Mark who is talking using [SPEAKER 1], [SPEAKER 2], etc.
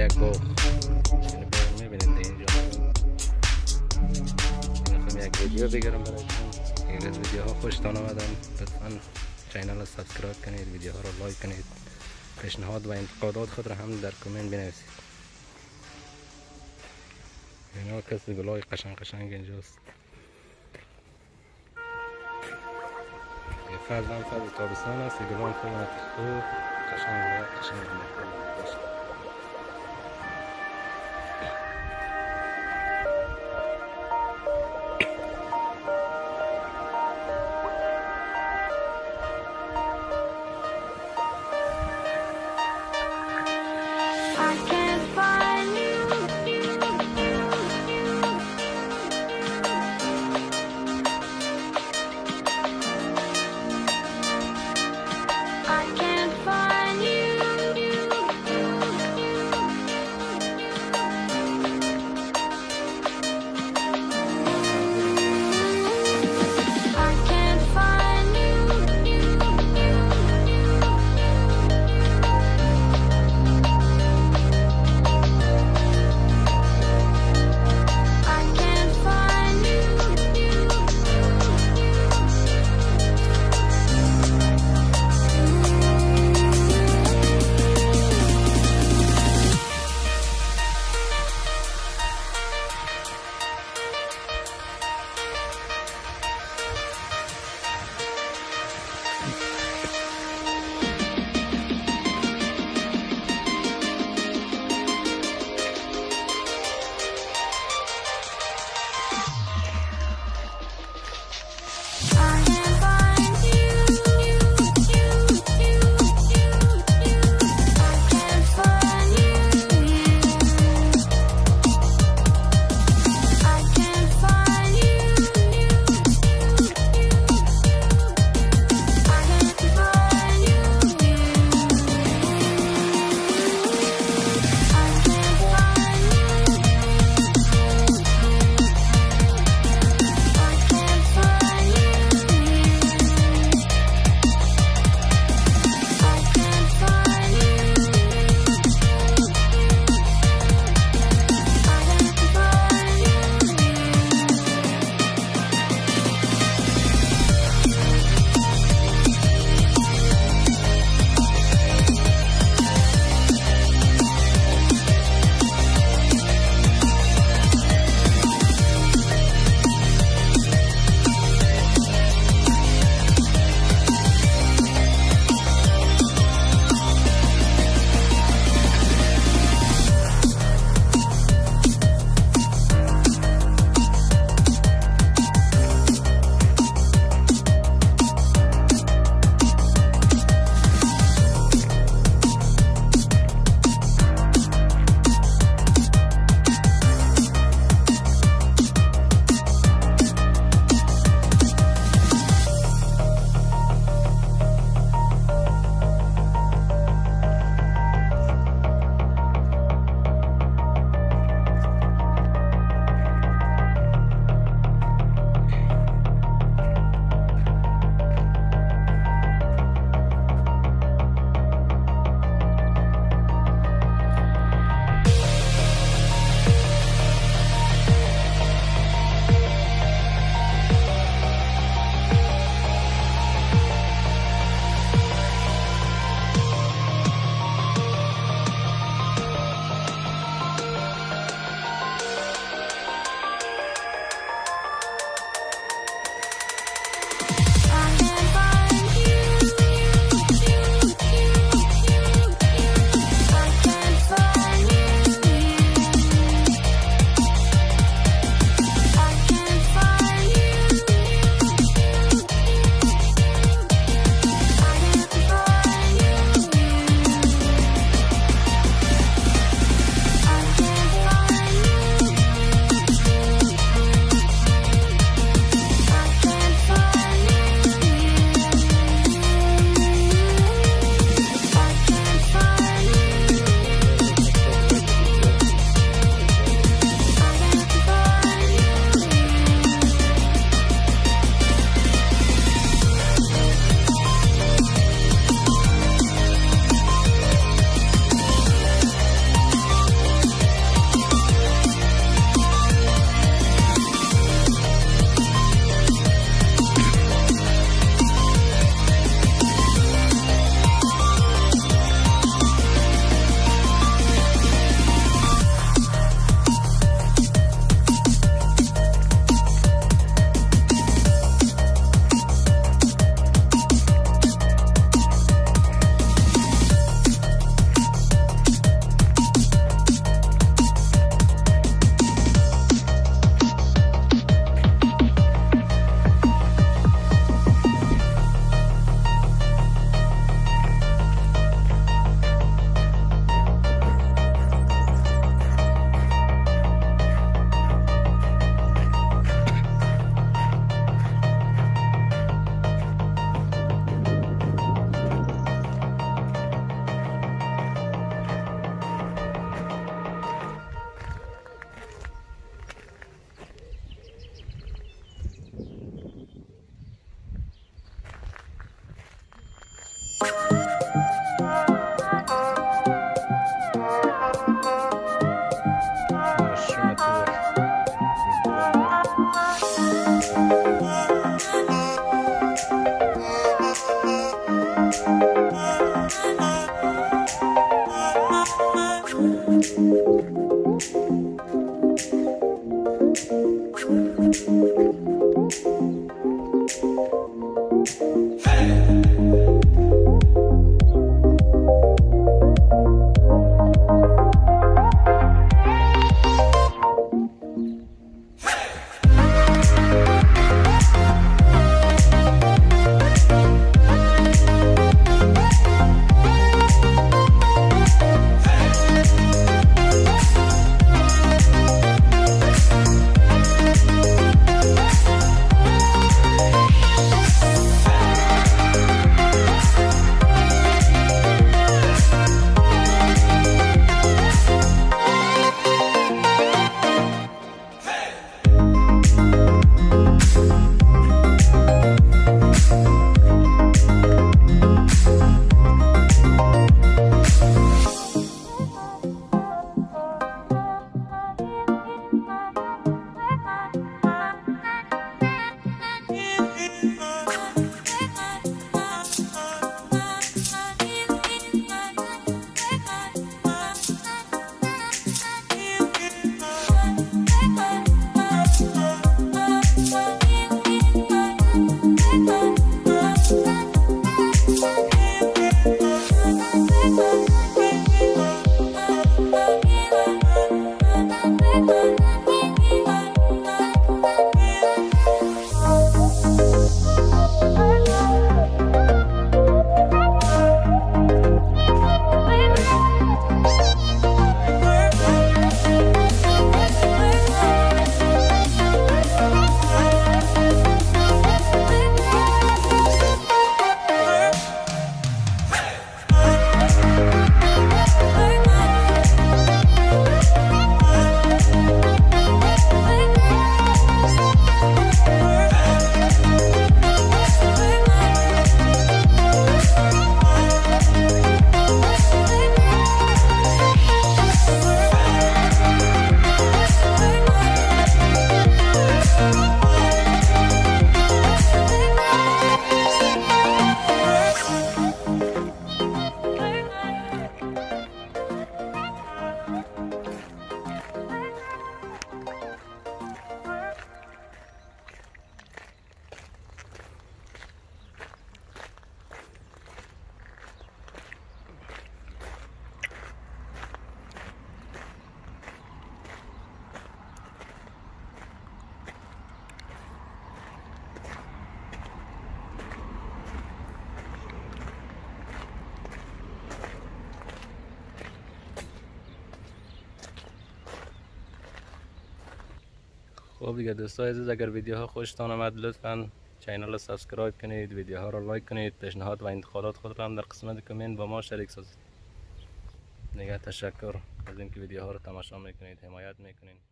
[SPEAKER 1] jak go اینو می‌بینید اینجا می‌خوام یک ویدیو بگیرم برای این از ویدیو ها خوشتان آمدن لطفا چینل را سابسکرایب کنید ویدیو ها را لایک کنید پیشنهاد و انتقادات خود را هم در کامنت بنویسید اینا کسی گلای قشنگ قشنگ اینجاست فرد هم فرد تابستان است گلان خوب قشنگ قشنگ خب دیگه دوستای عزیز اگر ویدیوها خوشتان آمد لطفا channel رو subscribe کنید ویدیوها رو like کنید. پیشنهاد و انتقادات خود را هم در قسمت کامنت با ما شریک سازید. دیگه تشکر از اینکه ویدیوها رو تماشا می‌کنید حمایت می‌کنید.